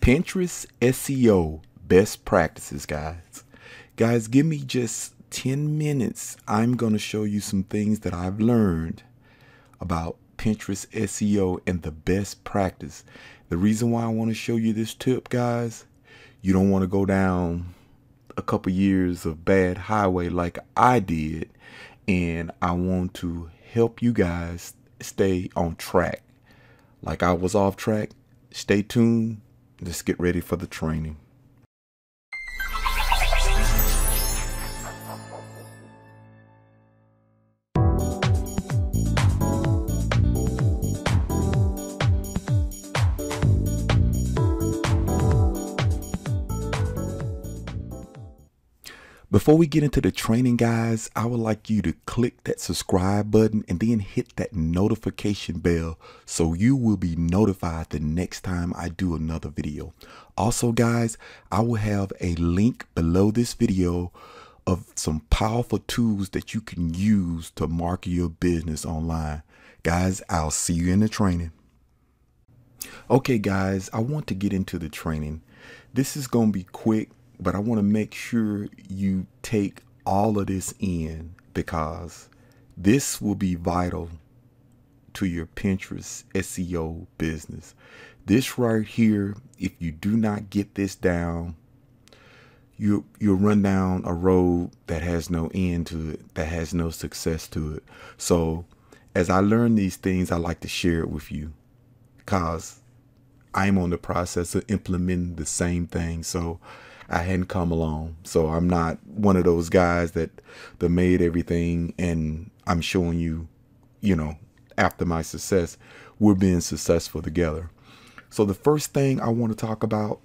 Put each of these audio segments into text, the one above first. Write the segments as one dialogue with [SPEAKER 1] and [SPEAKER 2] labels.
[SPEAKER 1] Pinterest SEO best practices, guys. Guys, give me just 10 minutes. I'm going to show you some things that I've learned about Pinterest SEO and the best practice. The reason why I want to show you this tip, guys, you don't want to go down a couple years of bad highway like I did. And I want to help you guys stay on track. Like I was off track. Stay tuned. Let's get ready for the training. Before we get into the training, guys, I would like you to click that subscribe button and then hit that notification bell so you will be notified the next time I do another video. Also, guys, I will have a link below this video of some powerful tools that you can use to market your business online. Guys, I'll see you in the training. Okay, guys, I want to get into the training. This is going to be quick but I want to make sure you take all of this in because this will be vital to your Pinterest SEO business. This right here, if you do not get this down, you you'll run down a road that has no end to it, that has no success to it. So as I learn these things, I like to share it with you because I'm on the process of implementing the same thing. So I hadn't come along. So I'm not one of those guys that that made everything and I'm showing you, you know, after my success, we're being successful together. So the first thing I want to talk about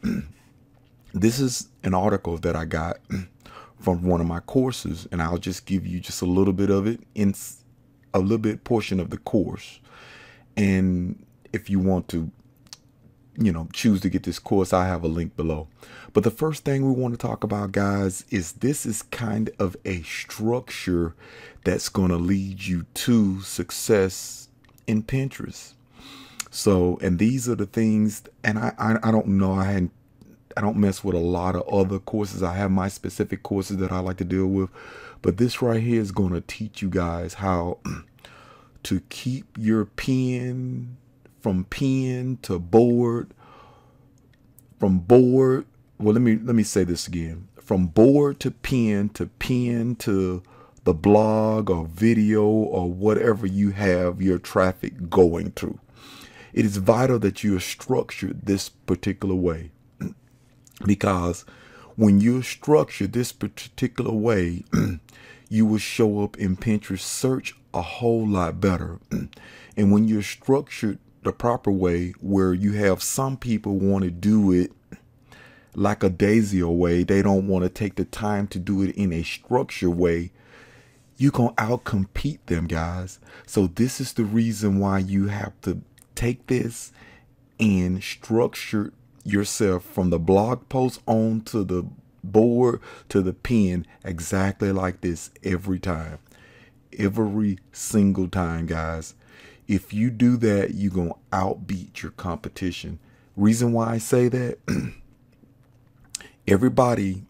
[SPEAKER 1] this is an article that I got from one of my courses and I'll just give you just a little bit of it in a little bit portion of the course. And if you want to you know, choose to get this course, I have a link below. But the first thing we want to talk about, guys, is this is kind of a structure that's going to lead you to success in Pinterest. So, and these are the things, and I, I, I don't know, I hadn't, I don't mess with a lot of other courses. I have my specific courses that I like to deal with, but this right here is going to teach you guys how to keep your pin from pen to board, from board. Well, let me let me say this again. From board to pen to pen to the blog or video or whatever you have your traffic going to. It is vital that you are structured this particular way because when you're structured this particular way, you will show up in Pinterest search a whole lot better. and when you're structured the proper way where you have some people want to do it like a daisy way. They don't want to take the time to do it in a structured way. You can outcompete them, guys. So this is the reason why you have to take this and structure yourself from the blog post on to the board to the pen exactly like this every time. Every single time, guys. If you do that, you're going to outbeat your competition. Reason why I say that everybody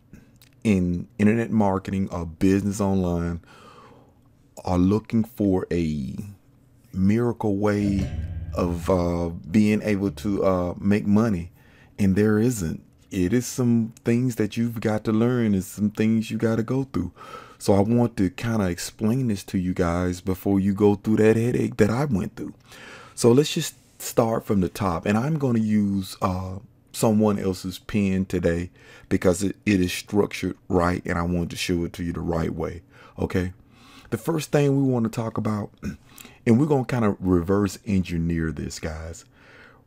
[SPEAKER 1] in internet marketing or business online are looking for a miracle way of uh, being able to uh, make money, and there isn't. It is some things that you've got to learn, and some things you got to go through. So I want to kind of explain this to you guys before you go through that headache that I went through. So let's just start from the top. And I'm going to use uh, someone else's pen today because it, it is structured right and I want to show it to you the right way. Okay. The first thing we want to talk about, and we're going to kind of reverse engineer this, guys.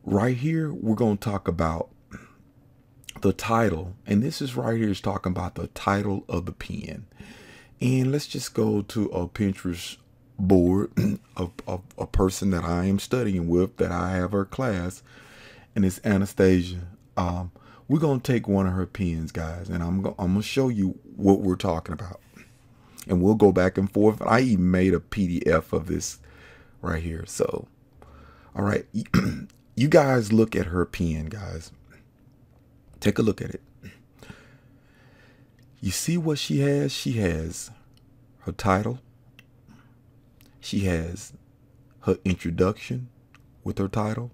[SPEAKER 1] Right here, we're going to talk about the title. And this is right here is talking about the title of the pen. And let's just go to a Pinterest board of, of a person that I am studying with that I have her class, and it's Anastasia. Um, we're gonna take one of her pens, guys, and I'm go I'm gonna show you what we're talking about, and we'll go back and forth. I even made a PDF of this right here. So, all right, you guys look at her pen, guys. Take a look at it. You see what she has? She has her title. She has her introduction with her title.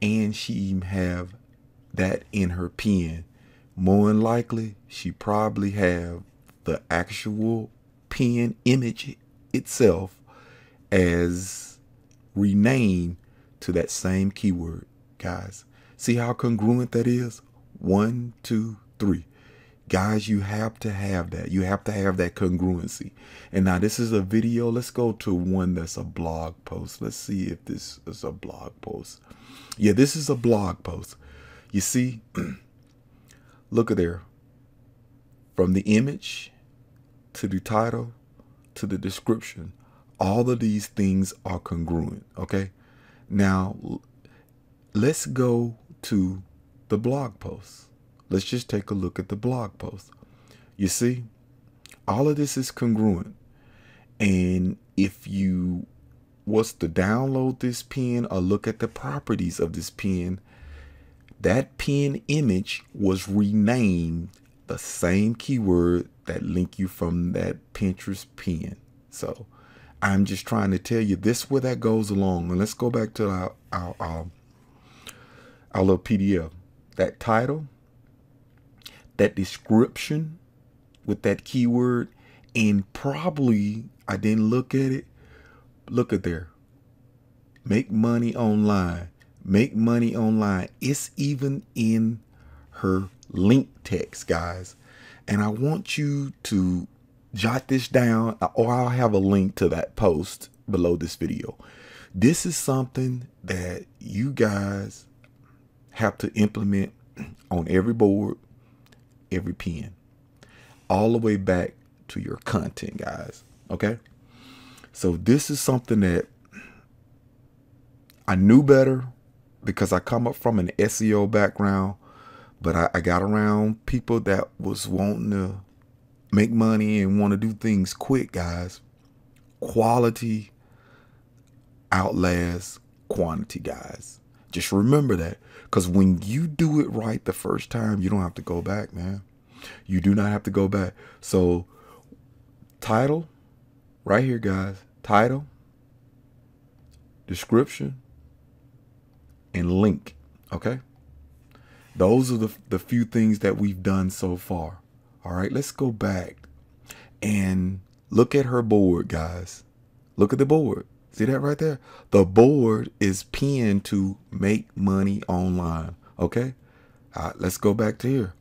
[SPEAKER 1] And she even have that in her pen. More than likely, she probably have the actual pen image itself as renamed to that same keyword, guys. See how congruent that is? One, two, three. Guys, you have to have that. You have to have that congruency. And now this is a video. Let's go to one that's a blog post. Let's see if this is a blog post. Yeah, this is a blog post. You see, look at there. From the image to the title to the description, all of these things are congruent. Okay. Now, let's go to the blog post. Let's just take a look at the blog post. You see, all of this is congruent. And if you was to download this pen or look at the properties of this pen, that pen image was renamed the same keyword that link you from that Pinterest pen. So I'm just trying to tell you this where that goes along. And let's go back to our our, our, our little PDF. That title that description with that keyword and probably I didn't look at it. Look at there. Make money online. Make money online. It's even in her link text, guys. And I want you to jot this down or I'll have a link to that post below this video. This is something that you guys have to implement on every board every pen all the way back to your content, guys. Okay. So this is something that I knew better because I come up from an SEO background, but I, I got around people that was wanting to make money and want to do things quick, guys. Quality outlasts quantity, guys. Just remember that. Because when you do it right the first time, you don't have to go back, man. You do not have to go back. So, title, right here, guys. Title, description, and link. Okay? Those are the, the few things that we've done so far. All right, let's go back and look at her board, guys. Look at the board. See that right there? The board is pinned to make money online. Okay. All right, let's go back to here.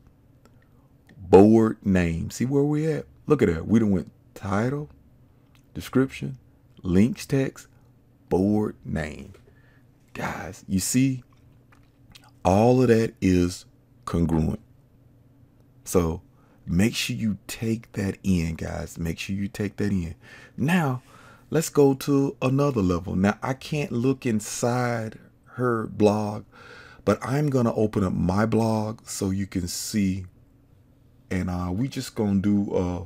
[SPEAKER 1] Board name. See where we at? Look at that. We don't went title, description, links text, board name. Guys, you see, all of that is congruent. So make sure you take that in, guys. Make sure you take that in. Now, let's go to another level. Now, I can't look inside her blog, but I'm going to open up my blog so you can see. And uh, we just going to do, uh,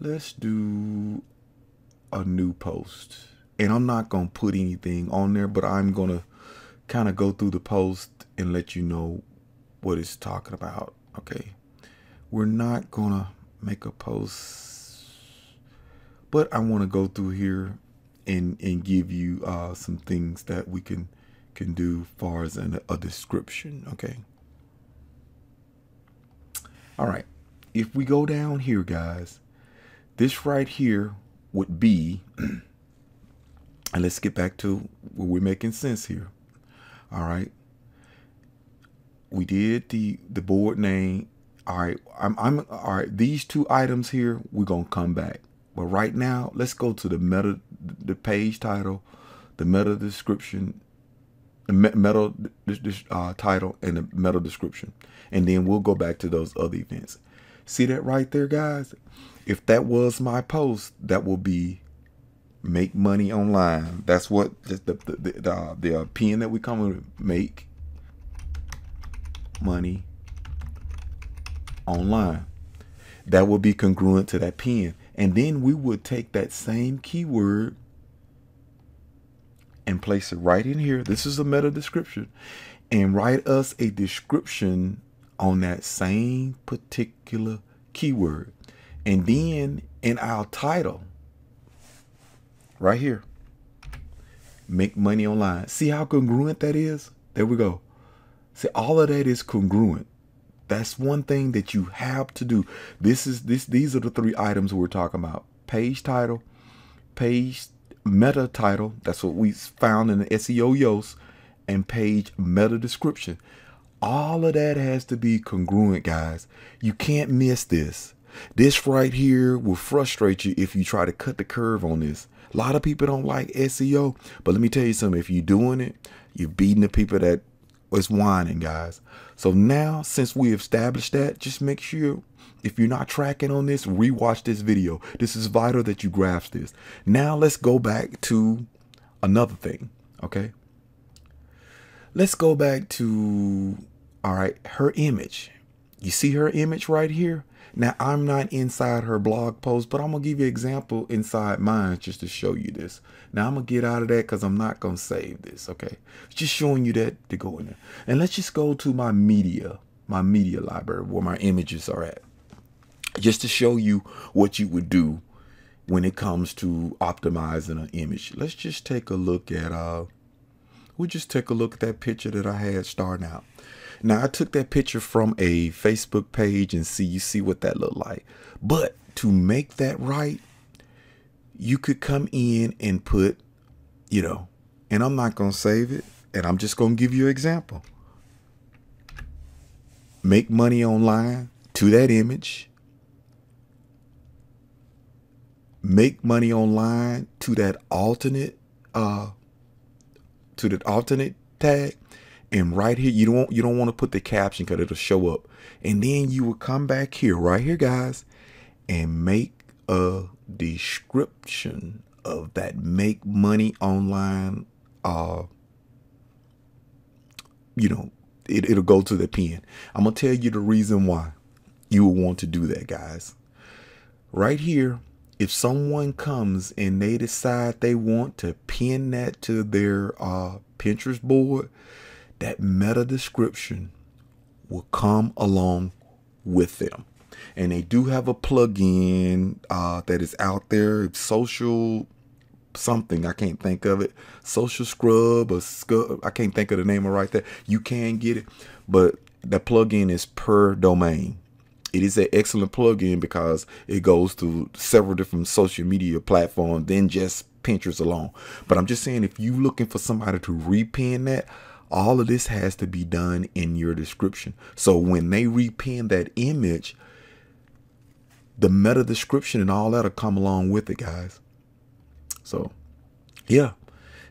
[SPEAKER 1] let's do a new post. And I'm not going to put anything on there, but I'm going to kind of go through the post and let you know what it's talking about. Okay. We're not going to make a post but I want to go through here and and give you uh, some things that we can can do far as an, a description. Okay. All right. If we go down here, guys, this right here would be, and let's get back to where we're making sense here. All right. We did the the board name. All right. I'm I'm all right. These two items here, we're gonna come back. But right now, let's go to the meta, the page title, the meta description, the meta uh, title, and the meta description, and then we'll go back to those other events. See that right there, guys? If that was my post, that will be make money online. That's what the the the, the, uh, the uh, pen that we come with make money online. That will be congruent to that pen. And then we would take that same keyword and place it right in here. This is a meta description. And write us a description on that same particular keyword. And then in our title, right here, make money online. See how congruent that is? There we go. See, all of that is congruent. That's one thing that you have to do. This is this these are the three items we're talking about. Page title, page meta title, that's what we found in the SEO Yoast, and page meta description. All of that has to be congruent, guys. You can't miss this. This right here will frustrate you if you try to cut the curve on this. A lot of people don't like SEO, but let me tell you something. If you're doing it, you're beating the people that was whining, guys. So now, since we established that, just make sure if you're not tracking on this, rewatch this video. This is vital that you grasp this. Now let's go back to another thing, okay? Let's go back to, all right, her image. You see her image right here? Now, I'm not inside her blog post, but I'm going to give you an example inside mine just to show you this. Now, I'm going to get out of that because I'm not going to save this, okay? Just showing you that to go in there. And let's just go to my media, my media library where my images are at. Just to show you what you would do when it comes to optimizing an image. Let's just take a look at, uh, we'll just take a look at that picture that I had starting out. Now I took that picture from a Facebook page and see you see what that looked like. But to make that right, you could come in and put, you know, and I'm not going to save it. And I'm just going to give you an example. Make money online to that image. Make money online to that alternate, uh, to the alternate tag and right here you don't you don't want to put the caption because it'll show up. And then you will come back here right here guys and make a description of that make money online uh you know it, it'll go to the pin i'm gonna tell you the reason why you will want to do that guys. Right here if someone comes and they decide they want to pin that to their uh pinterest board that meta description will come along with them. And they do have a plugin uh, that is out there, social something I can't think of it, social scrub or scrub. I can't think of the name of right there. You can get it, but the plugin is per domain. It is an excellent plugin because it goes to several different social media platforms than just Pinterest alone. But I'm just saying, if you're looking for somebody to repin that, all of this has to be done in your description. So when they repin that image, the meta description and all that'll come along with it, guys. So, yeah.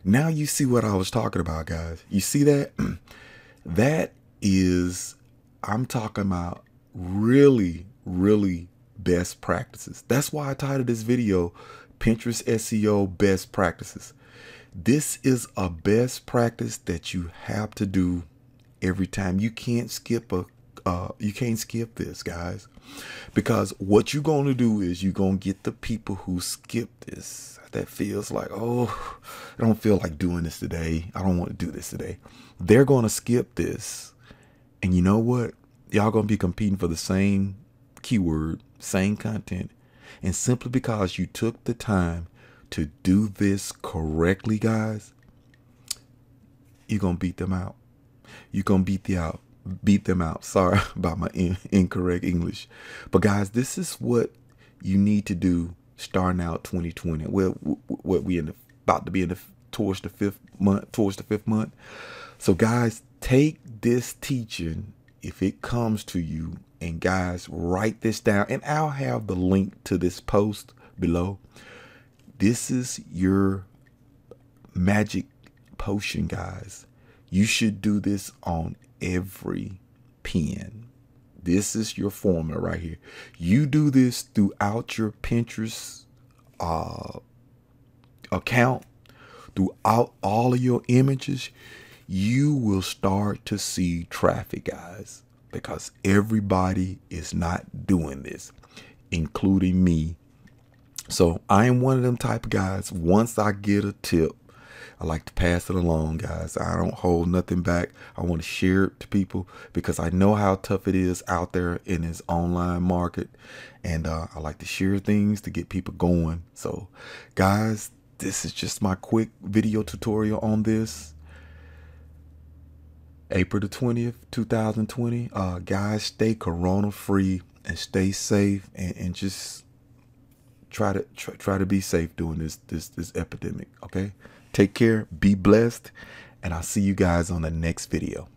[SPEAKER 1] Now you see what I was talking about, guys. You see that? that is, I'm talking about really, really best practices. That's why I titled this video Pinterest SEO Best Practices. This is a best practice that you have to do every time. You can't skip a uh, you can't skip this, guys, because what you're going to do is you're going to get the people who skip this. That feels like, oh, I don't feel like doing this today. I don't want to do this today. They're going to skip this. And you know what? Y'all going to be competing for the same keyword, same content. And simply because you took the time to do this correctly, guys, you're gonna beat them out. You're gonna beat the out, beat them out. Sorry about my in, incorrect English, but guys, this is what you need to do starting out 2020. Well, what we in the, about to be in the towards the fifth month, towards the fifth month. So, guys, take this teaching if it comes to you, and guys, write this down, and I'll have the link to this post below this is your magic potion, guys. You should do this on every pen. This is your formula right here. You do this throughout your Pinterest uh, account, throughout all of your images, you will start to see traffic, guys, because everybody is not doing this, including me so I am one of them type of guys. Once I get a tip I like to pass it along, guys. I don't hold nothing back. I want to share it to people because I know how tough it is out there in this online market. And uh, I like to share things to get people going. So, guys, this is just my quick video tutorial on this. April the 20th, 2020. Uh, guys, stay corona free and stay safe and, and just try to try, try to be safe during this this this epidemic okay? Take care be blessed and i'll see you guys on the next video